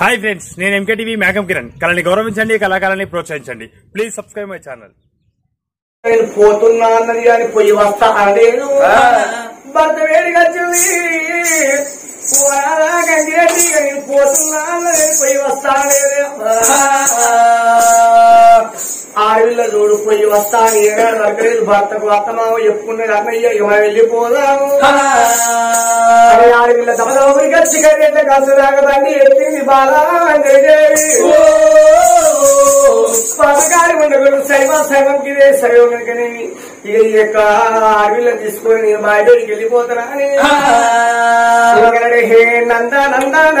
Hi friends నేను MKTV మేఘం కిరణ్. కళని గౌరవించండి కళాకారాన్ని ప్రోత్సహించండి. ప్లీజ్ సబ్స్క్రైబ్ మై ఛానల్ నేను పోతున్నా అన్నది కానీ పోయి వస్తా భర్త వేడిగా పోతున్నా పోయి వస్తా అనేది ఆడవిల్ల చూడు పోయి వస్తా అని ఏనాడు దొరకలేదు భర్తకు అత్తమావ చెప్పుకున్నది అన్నయ్య ఇవ వెళ్ళిపోదాము. అని ఆడవిల్ల దమదమని గచ్చి కట్టేట కసు తాగదండి ఎత్తింది బాలా అంజలిదేవి. పథకాలు ఉండకూడదు. శైవ శైవంకి శైవం కనుకనే. ఇక ఈ యొక్క అడవిలో తీసుకొని నేను బయటకి వెళ్ళిపోతానా అని. హే నంద నందన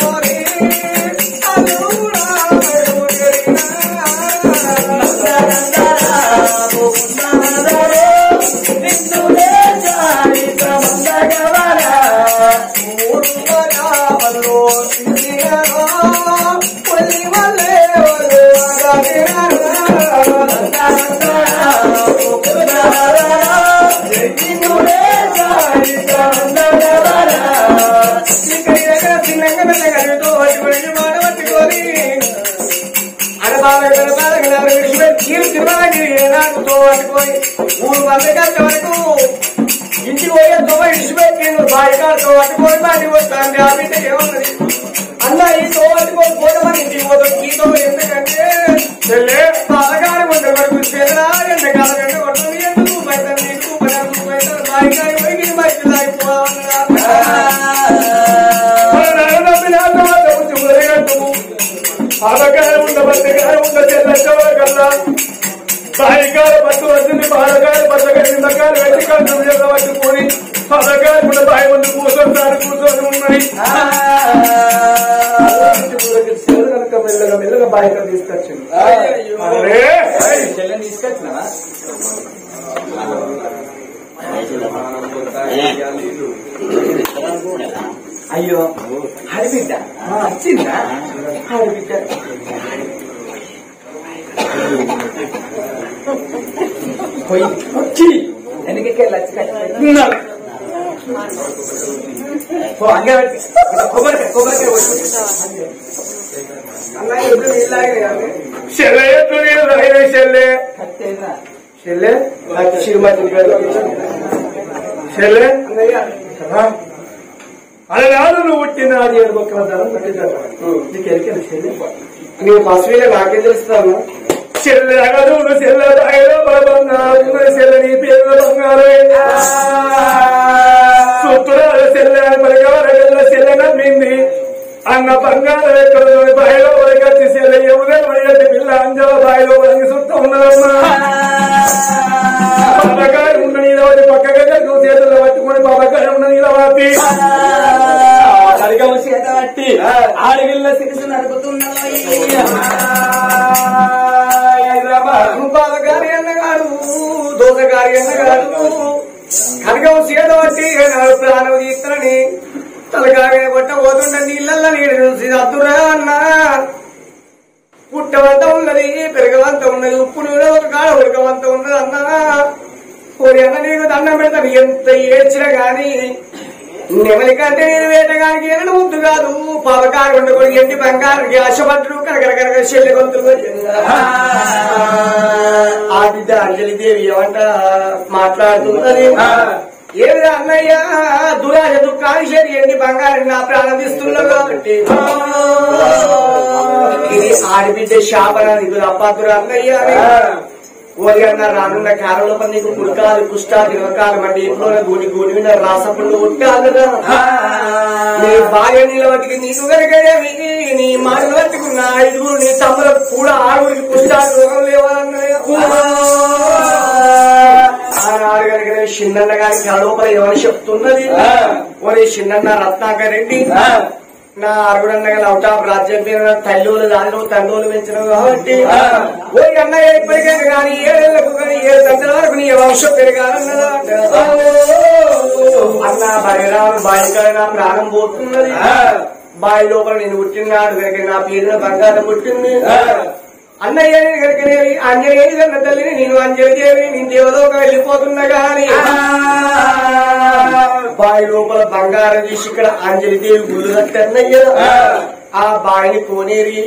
ముకుందన వరకు ఇంటికి పోయే తోవ ఇడిచిపెట్టి నేను బాయికాడుతో పట్టుకొని బాటి వస్తాను ఆ బిడ్డ ఏమన్నది? అన్న ఈ తోవ పట్టుకొని పోతామని ఇంటికి పోతాం ఈ తోవ ఎందుకంటే చెల్లె పదకాలం ఉంటే వరకు చెల్లె ఎంతకాలం ఎండ కొడుతుంది. ఎందుకు బయట నీకు? బయట బయట బాయికాడి పోయి నేను బయట పదకాలం ఉండ బద్దకాలం ఉండ చెల్లె కల్లా సాయంకాల పట్టు వచ్చింది పచ్చగా నిమ్మకాలు వెట్టి కంచెం చేత పట్టుకొని పదకాలు కూడా బాయి ముందు కూర్చొని సారి కూర్చొని ఉన్నాయి కనుక మెల్లగా మెల్లగా బాయిక తీసుకొచ్చింది. అరే, అయ్యో హరిబిడ్డ. వచ్చిందా? హరిబిడ్డ. పోయి వచ్చి. వెనకకే లచ్చినాడు ఓ అంగే కొబ్బరికాయ కొబ్బరికాయ చెల్లె చెల్లె చెల్లె నాకు చిరుమతి చెల్లె రాదు నువ్వు పుట్టిన అది ఏడు మొక్కల ధరం పెట్టించాడు నీకు ఎరికలు చెల్లె నీ పసువీలో నాకే తెలుస్తాను చెల్లె అగదు చెల్లె తాగలో బలబంగారు చెల్లె నీ పేరు బంగారు సుత్తురాలు చెల్లె పలికవర వెళ్ళ. చెల్లె నమ్మింది అన్న బంగారం ఎక్కడ బాయిలో వరకచ్చి చెల్లె ఎవరే వరగట్టి పిల్ల అంజల బాయిలో వరకు సుత్త ఉన్నదమ్మా బాబాగారు ఉన్న నీలవాటి పక్కగా నువ్వు చేతుల్లో పట్టుకొని బాబాగారు ఉన్న నీలవాటి కడిగము చేత పట్టి ఆడవిల్ల సిరిసి బాబాగారి అన్నగాడు దోసగారి అన్నగాడు కనకం సీత పట్టి నాడు ప్రాణం తీస్తానని తలకాయ పట్ట పోతుండ నీళ్ళల్లో నీడ చూసి అద్దురా అన్నా. పుట్టవంత ఉన్నది పెరగవంత ఉన్నది ఉప్పు నూనె ఒక కాడ ఉరకవంత ఉన్నది అన్నా. ఓరి అన్న నీకు దండం పెడతాను ఎంత ఏడ్చినా గాని. నెమలి కంటే నేను వేటగానికి ఎన్నడు ముద్దు కాదు. పవకారు ఉండకూడదు ఎండి బంగారు ఆశపడ్డు కనకర కనక చెల్లి గొంతులు ఆ బిడ్డ అంజలి దేవి ఏమంట మాట్లాడుతున్నది ఏమిరా అన్నయ్య? దురాజ దుఃఖాన్ని ఎండి బంగారు నా ప్రారంభిస్తున్నావు కాబట్టి. ఇది ఆడబిడ్డ శాపన ఇది అప్పాదురా అన్నయ్య. అని. ఓరి అన్న రానున్న కాలంలో పని నీకు పుడకాలు కుష్టాలు నిలకాలు మండి ఇంట్లో గూడి గూడి మీద రాసపుళ్ళు ఉంటానుగా నీ భార్య నిలబడికి నీకు కనుకనేమి నీ మాట పట్టుకున్న ఐదుగురు నీ తమ్ములకు కూడా ఆరుగురికి రోగం ఆనాడు కనుక చిన్నన్న గారికి ఎవరు చెప్తున్నది? ఓరి చిన్నన్న రత్నాకర్ రెడ్డి. నా అరుగుడన్న గల అవుట్ ఆఫ్ రాజ్యం మీద తల్లులు దానిలో తండ్రులు పెంచిన కాబట్టి. ఓ అన్నయ్య ఇప్పటికైనా కానీ ఏళ్ళకు కానీ ఏడు తండ్రుల వరకు నీ వంశం పెరగాలన్నదా అన్న బలిరాము బాలికల నా ప్రాణం పోతున్నది. బావి లోపల నేను పుట్టినాడు కనుక నా పేరున బంగారం పుట్టింది. అన్నయ్య కనుకనే అంజనేయ కన్న తల్లిని నేను అంజలి దేవి నేను దేవలోక వెళ్ళిపోతున్నా గాని. బావి లోపల బంగారం తీసి ఇక్కడ అంజలి దేవి గుళ్ళు కట్టన్నయ్య. ఆ. బావిని కోనేరి.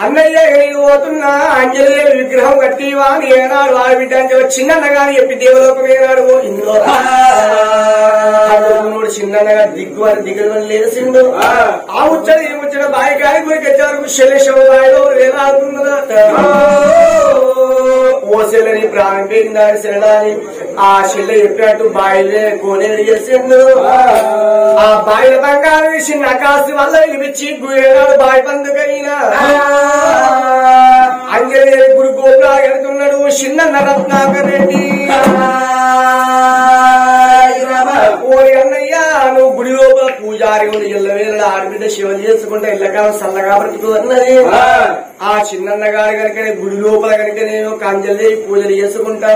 అన్నయ్య నేను పోతున్నా అంజలి దేవి విగ్రహం కట్టివా అని ఏనాడు వాడి బిడ్డ అంటే చిన్న గాని చెప్పి దేవలోకం ఏనాడు ఇందులో చిన్నగా దిగ్గు అని దిగులు లేచిండు. ఆ. ముచ్చట వచ్చిన బాయి గాలి గురికి వచ్చేవరకు శలేశవ బాయిలో వేలాడుతున్నదట ఓ శిలని ప్రాణం పేరిందాని శరణాన్ని ఆ శిల చెప్పినట్టు బాయిలే కోనే చేసిండు. ఆ బాయిల బంగారం చిన్న కాసు వల్ల విడిచి ఏనాడు బాయి పండుగైనా అంజనేయ గురు గోపురా వెళ్తున్నాడు చిన్న రత్నాకర్ రెడ్డి ఉంది ఇళ్ళ వేళ ఆడబిడ్డ శివ చేసుకుంటే ఇళ్ళకాలం సల్లగా బ్రతుకు అన్నది. ఆ. చిన్నన్న గారు కనుకనే గుడి లోపల కనుక నేను ఒక అంజలి పూజలు చేసుకుంటా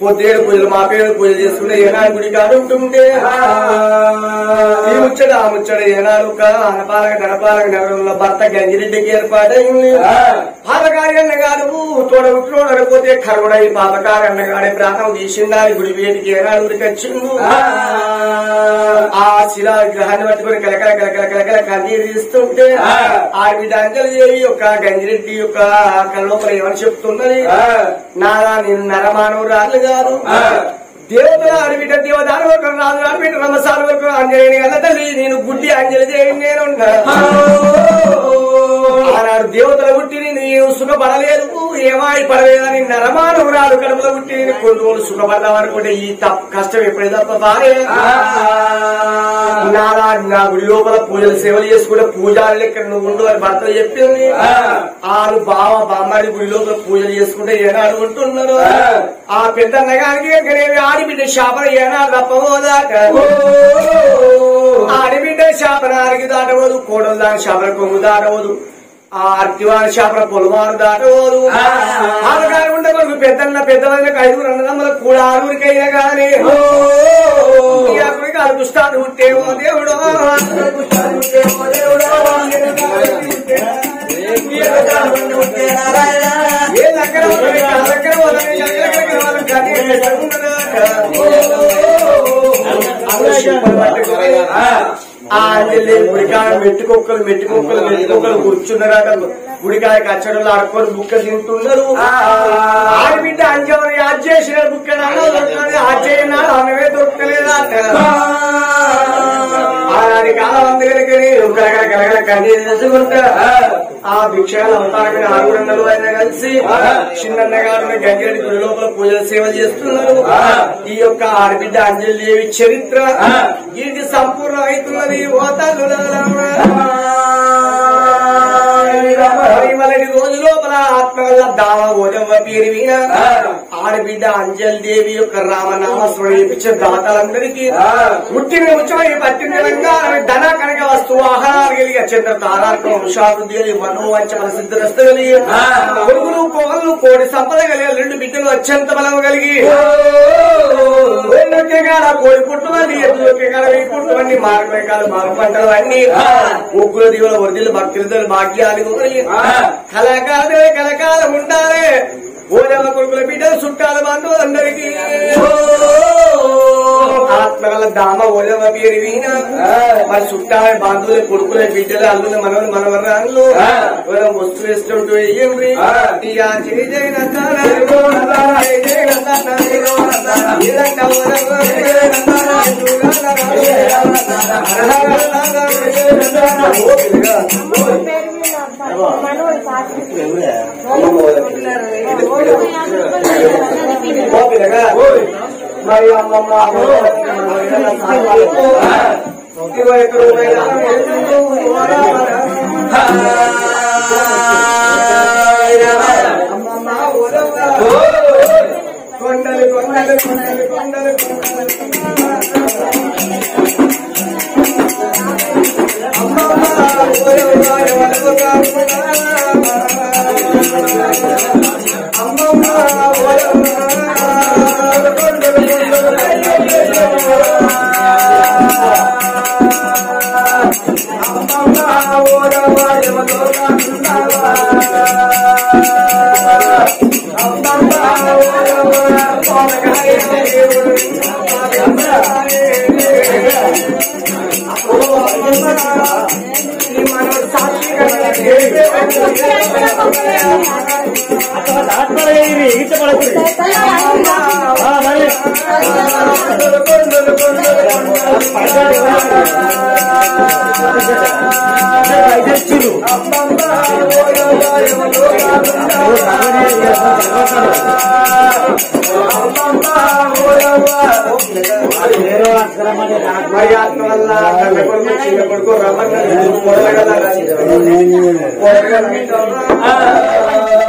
పొద్దేడు పూజలు మా పేరు పూజ చేసుకుంటే ఏనాడు గుడి కాడు ఉంటుంటే ఈ ముచ్చట ఆ ముచ్చట ఏనాడు అనపాలక ధనపాలక నగరంలో భర్త గంజిరెడ్డికి ఏర్పాటైంది పాపకారి అన్నగారు తోడ అనుకోతే కరుడై పాపకారి అన్నగాడే ప్రాణం తీసిండాలి గుడి వేటికి ఏనాడు ఉరికొచ్చిండు ఆ. శిలా విగ్రహాన్ని పట్టుకుని కలకల కలకల కలకల కన్నీరు తీస్తుంటే ఆ. అంజలి దేవి యొక్క గంజిరెడ్డి యొక్క కళ్ళలోపల ఏమని చెప్తున్నది నాదా నేను నరమానవురాలు గారు. దేవతల అడవిట దేవదాన వరకు రాజు అడవిట రమసాల వరకు అంజనేయుని కన్న తల్లి. నేను గుడ్డి అంజలి నేను ఆనాడు దేవతల పుట్టి నేను సుఖపడలేదు. ఏమాయి పడలేదని నరమానవురాలు కడుపులో పుట్టి నేను కొన్ని రోజులు అనుకుంటే ఈ తప్ప కష్టం ఎప్పుడే తప్ప నాలా నా గుడి లోపల పూజలు సేవలు చేసుకుంటే పూజారులు ఇక్కడ నువ్వు ఉండు అని భర్త చెప్పింది. ఆరు బావ బామ్మాడి గుడి లోపల పూజలు చేసుకుంటే ఏనాడు ఉంటున్నారు ఆ. పెద్ద నగానికి ఆడిబిడ్డ శాపన ఏనాడు తప్పబోదాట ఆడిబిడ్డ శాపన అరిగి దాటవదు కోడలు దాని శాపన కొంగు దాటవదు ఆ అర్తివారి శాపన పొలవారు దాటవదు. ఆడగారు ఉండకూడదు పెద్దన్న పెద్దలైన ఐదుగురు అన్నదమ్మల కూడా ఆరుగురికైనా గానీ ఈ అక్కడికి అడుగుస్తాడు దేవుడు ఏ దగ్గర దగ్గర నా దగ్గర గుడికాయ మెట్టుకొక్కలు మెట్టుకొక్కలు మెట్టుకొక్కలు కూర్చున్నారట. గుడికాయ కచ్చడలు ఆడుకొని బుక్క తింటున్నారు. ఆడబిడ్డ అంజవరి యాద్ చేసిన బుక్క ఆచేయనాడు అన్నవే దొరకలేదట. ఆనాటి కాలం అందుకని కలగల కలగల కన్నీరు తెచ్చుకుంటా ఆ. భిక్షాలు ఆరుగురన్నలు ఆయన కలిసి చిన్నన్న గారు గంగిరెడ్డి గుడి లోపల పూజల సేవ చేస్తున్నారు. ఈ యొక్క ఆడబిడ్డ అంజలి దేవి చరిత్ర. ఇది సంపూర్ణ అవుతున్నది ఓతాలు. రోజు లోపల పేరు విన ఆడబిడ్డ అంజలి దేవి యొక్క రామనామ చేపించే దాతలందరికీ పుట్టిన ఉత్సవం పట్టిన ధన కనక వస్తువు ఆహారాలు కలిగి చంద్ర తారార్కం వంశాభివృద్ధి మనోవంచ మన సిద్ధరస్తు కలిగి కొడుకులు కోళ్ళు కోడి సంపద కలిగి రెండు బిడ్డలు అత్యంత బలం కలిగి. కోడి పుట్టువని ఎద్దుకాల వెయ్యి పుట్టువని మారకాలు మార పంటలు అన్ని. ముగ్గుల దిగుల వదిలి భక్తులతో భాగ్యాలు. కళాకాలమే కళకాలం ఉండాలి ఓజమ్మ కొడుకుల బిడ్డలు చుట్టాలు బంధువులు అందరికీ ఆత్మగల దామ ఓజమ్మ పేరు వీణ మరి చుట్టాల బంధువుల కొడుకుల బిడ్డలు అల్లుల మనవలు మనవరాళ్ళు వస్తు వేస్తుంటూ జయ జయ నందన జయ జయ నందన ఇదంతా ఓజమ్మ జయ నందన మరి అమ్మమ్మ కొండలు కొండలు కొండలు కొండలు అమ్మ కొడుకు చిన్న కొడుకు రమ్మన్నారు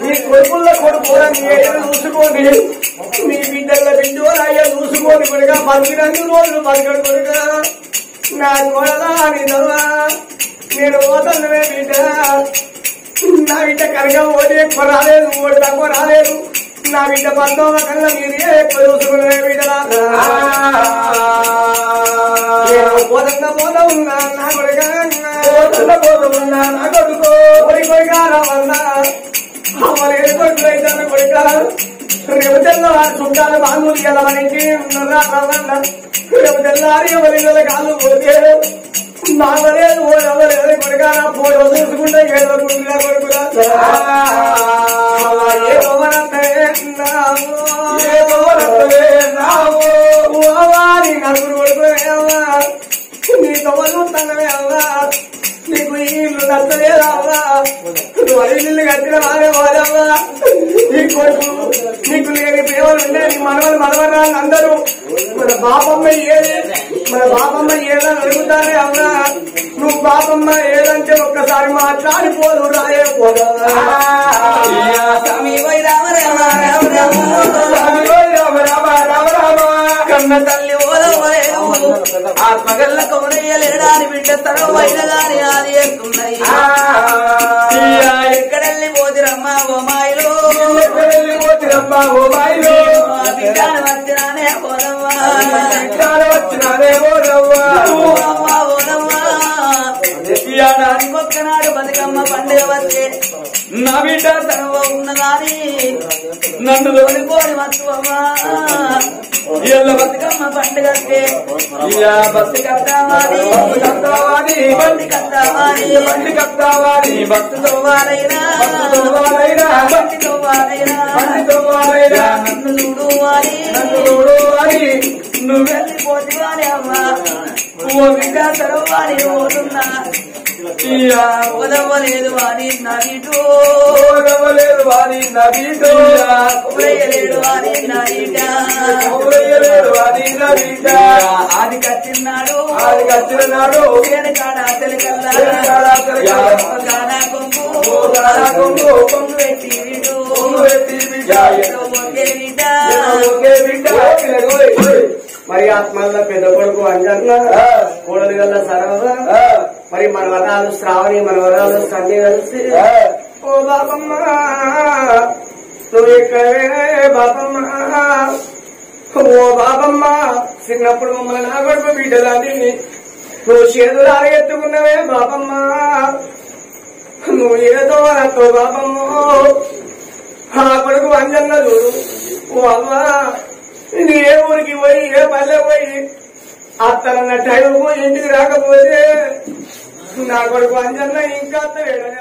మీ కొడుకుల్లో కొడుకు మీ ఏడు చూసుకోండి. మీ బిడ్డల బిడ్డు అయ్యా చూసుకోండి కొడుక పలికినందు రోజులు పలికడు కొడుక నా కొడలా నీ నేను పోతానే బిడ్డ. నా బిడ్డ కనుక ఓడి ఎక్కువ రాలేదు ఓటు తక్కువ రాలేదు నా బిడ్డ పంతొమ్మిది కన్నా మీరే ఎక్కువ చూసుకునే బిడ్డ నేను పోతంగా ఉన్నా నా కొడుక పోతంగా పోతా ఉన్నా నా కొడుకు కొడి కొడుక రావన్నా అమ్మలేని కొడుకులైతే కొడుక రేపు తెల్లవారు చుట్టాలు బాంధువులు గెలవనికి రావన్నా రేపు తెల్లారి ఎవరి కాలు పోతే నాగలేదు ఓ కొడుక నా ఫోటో చూసుకుంటే గెలవకుండా కొడుకురా నలుగురు కొడుకునేవా నీ తొవ్వలు తనవే అవ్వా? నీకు ఈ ఇల్లు నచ్చలేదవ్వా నువ్వు ఇల్లు కట్టిన వారే వాడవ్వా నీ కొడుకు నీకు లేని ప్రేమలు ఉండే నీ మనవలు మనవరాలు అందరూ మన బాపమ్మ ఏది? మన బాపమ్మ ఏదని అడుగుతానే అవ్వా? నువ్వు బాపమ్మ ఏదంటే ఒక్కసారి మాట్లాడిపోదు రాయే పోదవ్వా స్వామి వై రామ రామ రామ రామ. కన్న తల్లి ఆత్మగల్ల కౌరయ్యలేడాని బిడ్డ తరవైన గాని ఆది ఎత్తున్నాయి ఎక్కడెళ్ళి పోతిరమ్మ ఓ మాయలో? బిడ్డాను వచ్చినానే పోదమ్మా అమ్మ ఓదమ్మా ఒక్కనాడు బతుకమ్మ పండుగ వచ్చే నా బిడ్డ తనవ ఉన్నదాని నన్ను తోడుకోని వస్తువమ్మా ఇళ్ళ బతుకమ్మ పండుగ వస్తే ఇయ్య బస్సు కట్టావాలి బండి కట్టావాలి బండి కట్టావాలి బస్సుతో వారైనా బండితో వారైనా నన్ను చూడువాలి నన్ను చూడువాలి నువ్వు వెళ్ళిపోతివాని అమ్మా ఓ బిడ్డ తరవాలి పోతున్నా ఉదవలేదు వారి నదిటో ఉదవలేదు వారి అది నా బిడ్డ ఆది కచ్చిన్నాడు ఆది కచ్చినాడు తేనె కాడ తెలకల్లా తేనె కాడ తెలకల్లా. గానా కొంగు ఓ గానా కొంగు. కొంగు పెట్టి వీడు కొంగు పెట్టి బిడ్డ. ఏదో ఒకే బిడ్డ ఒకే బిడ్డ మరి ఆత్మల్ల పెద్ద కొడుకు అంజన్న కోడలు గల్ల సరవ మరి మనవరాలు శ్రావణి మనవరాలు సంజ కలిసి ఓ బాబమ్మ ఎక్కడే బాబమ్మ ఓ బాబమ్మ చిన్నప్పుడు మమ్మల్ని నా కొడుకు బిడ్డలాంటి నువ్వు చేతులార ఎత్తుకున్నవే బాబమ్మ నువ్వు ఏదో అనతో బాబమ్మ ఆ కొడుకు అంజన్న చూడు ఓ అమ్మా నీ ఏ ఊరికి పోయి ఏ పల్లె పోయి అత్తనన్న టైం పోయి ఇంటికి రాకపోతే నా కొడుకు అంజన్న ఇంకా అత్త వేడని